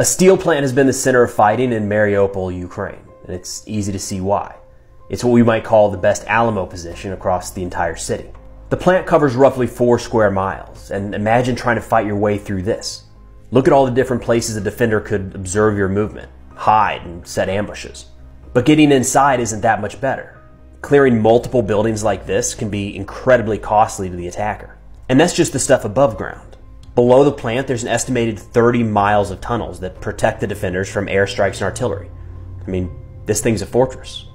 A steel plant has been the center of fighting in Mariupol, Ukraine, and it's easy to see why. It's what we might call the best Alamo position across the entire city. The plant covers roughly four square miles, and imagine trying to fight your way through this. Look at all the different places a defender could observe your movement, hide, and set ambushes. But getting inside isn't that much better. Clearing multiple buildings like this can be incredibly costly to the attacker. And that's just the stuff above ground. Below the plant, there's an estimated 30 miles of tunnels that protect the defenders from airstrikes and artillery. I mean, this thing's a fortress.